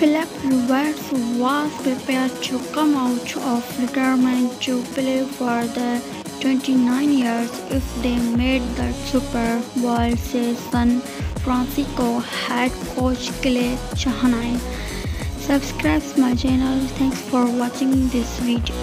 Philip Rivers was prepared to come out of retirement to play for the 49ers if they made the Super Bowl, says San Francisco head coach Kyle Shanahan. Subscribe my channel. Thanks for watching this video.